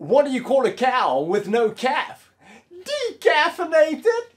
What do you call a cow with no calf? Decaffeinated!